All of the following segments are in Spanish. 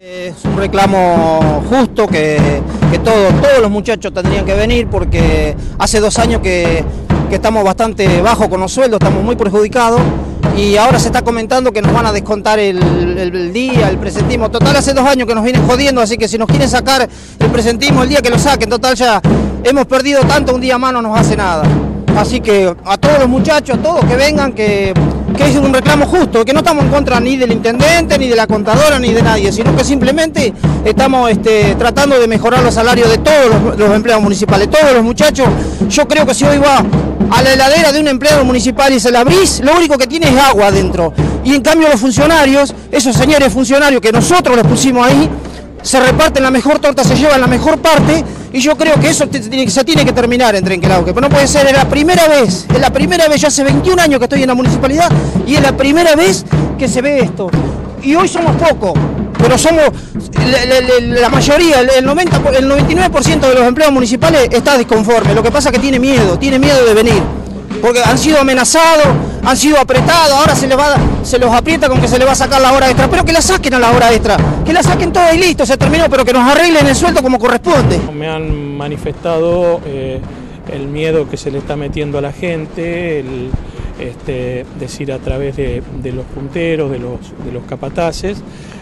Es un reclamo justo que, que todo- todos los muchachos tendrían que venir porque hace dos años que, estamos bastante bajos con los sueldos, estamos muy perjudicados y ahora se está comentando que nos van a descontar el- el día, el presentismo. Total, hace dos años que nos vienen jodiendo, así que si nos quieren sacar el presentismo el día que lo saquen, total ya hemos perdido tanto, un día más no nos hace nada. Así que a todos los muchachos, a todos que vengan, que, que es un reclamo justo, que no estamos en contra ni del intendente, ni de la contadora, ni de nadie, sino que simplemente estamos este, tratando de mejorar los salarios de todos los, los empleados municipales, todos los muchachos. Yo creo que si hoy va a la heladera de un empleado municipal y se la abrís, lo único que tiene es agua adentro. Y en cambio los funcionarios, esos señores funcionarios que nosotros les pusimos ahí, se reparten la mejor torta, se llevan la mejor parte y yo creo que eso se tiene que terminar en Trenquelauque. Pero no puede ser, es la primera vez, es la primera vez, yo hace 21 años que estoy en la municipalidad y es la primera vez que se ve esto. Y hoy somos pocos, pero somos la, mayoría, el, el 90, por- el 99% de los empleados municipales está disconforme. Lo que pasa es que tiene miedo, tiene miedo de venir. Porque han sido amenazados, han sido apretados, ahora se les va, se los aprieta con que se les va a sacar la hora extra, pero que la saquen a la hora extra, que la saquen toda y listo, se terminó, pero que nos arreglen el sueldo como corresponde. Me han manifestado eh, el miedo que se le está metiendo a la gente, el este, decir a través de, los punteros, de los, de los capataces.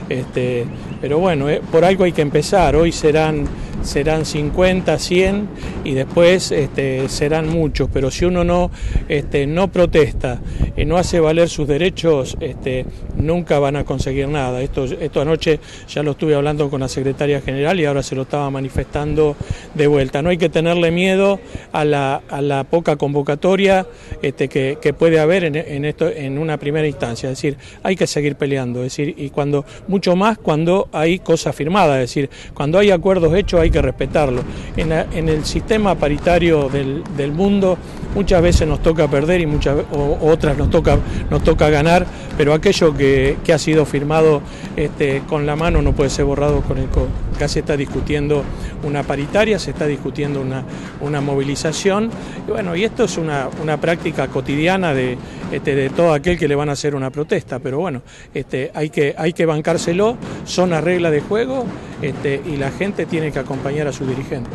Este, pero bueno, eh, por algo hay que empezar. Hoy serán, serán 50, 100 y después este, serán muchos. Pero si uno no, este, no protesta y no hace valer sus derechos, este, nunca van a conseguir nada. Esto, esto anoche ya lo estuve hablando con la secretaria general y ahora se lo estaba manifestando de vuelta. No hay que tenerle miedo a la, a la poca convocatoria este, que, que puede haber en, en esto, en una primera instancia. Es decir, hay que seguir peleando. Es decir, y cuando, mucho más cuando hay cosas firmadas. Es decir, cuando hay acuerdos hechos hay que respetarlos. En, en el sistema paritario del, del mundo muchas veces nos toca perder y muchas otras nos toca, nos toca ganar, pero aquello que, que ha sido firmado este, con la mano no puede ser borrado con el codo. Acá se está discutiendo una paritaria, se está discutiendo una, una movilización. Y bueno, y esto es una, una práctica cotidiana de, este, de todo aquel que le van a hacer una protesta, pero bueno, este, hay, que, hay que bancárselo, son las reglas de juego este, y la gente tiene que acompañar a su dirigente.